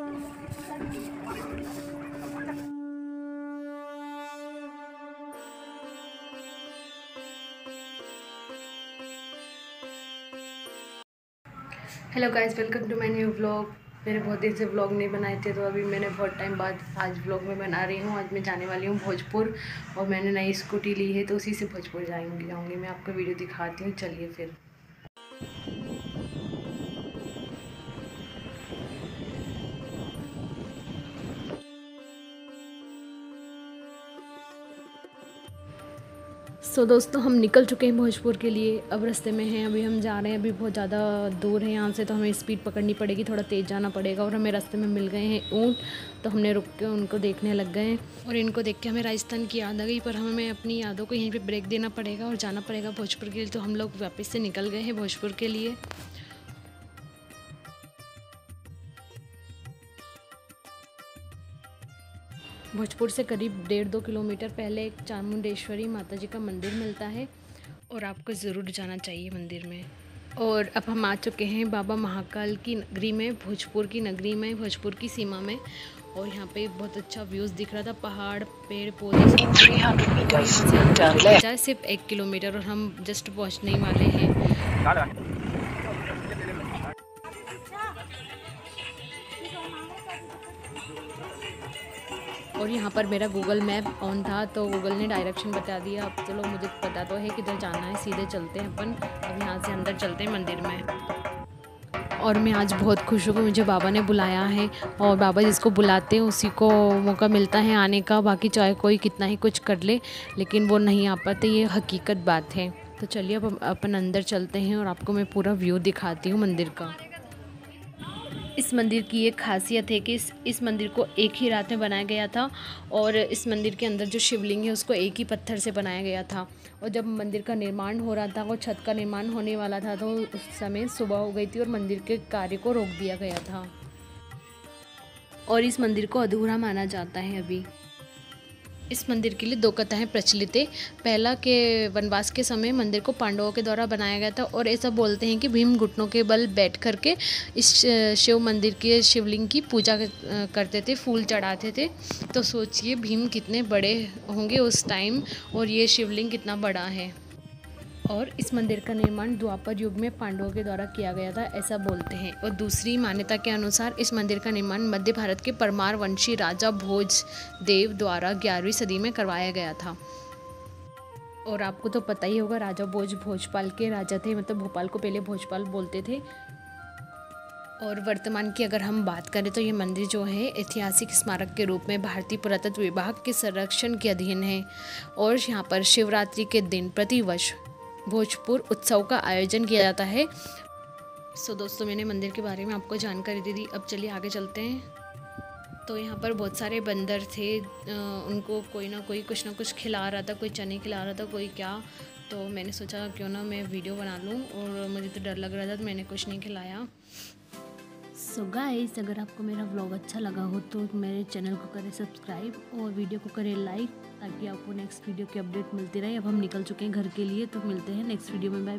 Hello guys welcome to my new vlog मैंने बहुत दिन से व्लॉग नहीं बनाए थे तो अभी मैंने बहुत टाइम बाद आज व्लॉग में बना रही हूँ। आज मैं जाने वाली हूँ भोजपुर और मैंने नई स्कूटी ली है तो उसी से भोजपुर जाएँगी जाऊँगी। मैं आपको वीडियो दिखाती हूँ, चलिए फिर। सो so, दोस्तों हम निकल चुके हैं भोजपुर के लिए। अब रास्ते में हैं अभी हम जा रहे हैं अभी बहुत ज़्यादा दूर है यहाँ से तो हमें स्पीड पकड़नी पड़ेगी थोड़ा तेज़ जाना पड़ेगा और हमें रास्ते में मिल गए हैं ऊँट तो हमने रुक के उनको देखने लग गए हैं। और इनको देख के हमें राजस्थान की याद आ गई पर हमें अपनी यादों को यहीं पर ब्रेक देना पड़ेगा और जाना पड़ेगा भोजपुर के लिए। तो हम लोग वापस से निकल गए हैं भोजपुर के लिए। भोजपुर से करीब डेढ़ दो किलोमीटर पहले एक चामुंडेश्वरी माता जी का मंदिर मिलता है और आपको ज़रूर जाना चाहिए मंदिर में। और अब हम आ चुके हैं बाबा महाकाल की नगरी में भोजपुर की नगरी में भोजपुर की सीमा में। और यहाँ पे बहुत अच्छा व्यूज़ दिख रहा था पहाड़ पेड़ पौधे सिर्फ़ एक किलोमीटर और हम जस्ट पहुँचने वाले हैं। और यहाँ पर मेरा गूगल मैप ऑन था तो गूगल ने डायरेक्शन बता दिया। अब चलो, मुझे पता तो है किधर जाना है, सीधे चलते हैं अपन। अब यहाँ से अंदर चलते हैं मंदिर में। और मैं आज बहुत खुश हूँ कि मुझे बाबा ने बुलाया है और बाबा जिसको बुलाते हैं, उसी को मौका मिलता है आने का। बाकी चाहे कोई कितना ही कुछ कर ले, लेकिन वो नहीं आ पाते, ये हकीकत बात है। तो चलिए, अब अपन अंदर चलते हैं और आपको मैं पूरा व्यू दिखाती हूँ मंदिर का। इस मंदिर की एक खासियत है कि इस इस मंदिर को एक ही रात में बनाया गया था और इस मंदिर के अंदर जो शिवलिंग है उसको एक ही पत्थर से बनाया गया था। और जब मंदिर का निर्माण हो रहा था और छत का निर्माण होने वाला था तो उस समय सुबह हो गई थी और मंदिर के कार्य को रोक दिया गया था। और इस मंदिर को अधूरा माना जाता है अभी। इस मंदिर के लिए दो कथाएँ प्रचलित है। पहला के वनवास के समय मंदिर को पांडवों के द्वारा बनाया गया था और ऐसा बोलते हैं कि भीम घुटनों के बल बैठ करके इस शिव मंदिर के शिवलिंग की पूजा करते थे, फूल चढ़ाते थे। तो सोचिए भीम कितने बड़े होंगे उस टाइम और ये शिवलिंग कितना बड़ा है। और इस मंदिर का निर्माण द्वापर युग में पांडवों के द्वारा किया गया था, ऐसा बोलते हैं। और दूसरी मान्यता के अनुसार इस मंदिर का निर्माण मध्य भारत के परमार वंशी राजा भोज देव द्वारा ग्यारहवीं सदी में करवाया गया था। और आपको तो पता ही होगा, राजा भोज भोजपाल के राजा थे मतलब भोपाल को पहले भोजपाल बोलते थे। और वर्तमान की अगर हम बात करें तो ये मंदिर जो है, ऐतिहासिक स्मारक के रूप में भारतीय पुरातत्व विभाग के संरक्षण के अधीन है। और यहाँ पर शिवरात्रि के दिन प्रतिवर्ष भोजपुर उत्सव का आयोजन किया जाता है। सो दोस्तों, मैंने मंदिर के बारे में आपको जानकारी दे दी। अब चलिए आगे चलते हैं। तो यहाँ पर बहुत सारे बंदर थे। उनको कोई ना कोई, कुछ ना कुछ खिला रहा था, कोई चने खिला रहा था, कोई क्या। तो मैंने सोचा, क्यों ना मैं वीडियो बना लूँ और मुझे तो डर लग रहा था तो मैंने कुछ नहीं खिलाया। सो गाइस अगर आपको मेरा व्लॉग अच्छा लगा हो तो मेरे चैनल को करें सब्सक्राइब और वीडियो को करें लाइक ताकि आपको नेक्स्ट वीडियो की अपडेट मिलती रहे। अब हम निकल चुके हैं घर के लिए तो मिलते हैं नेक्स्ट वीडियो में। बाय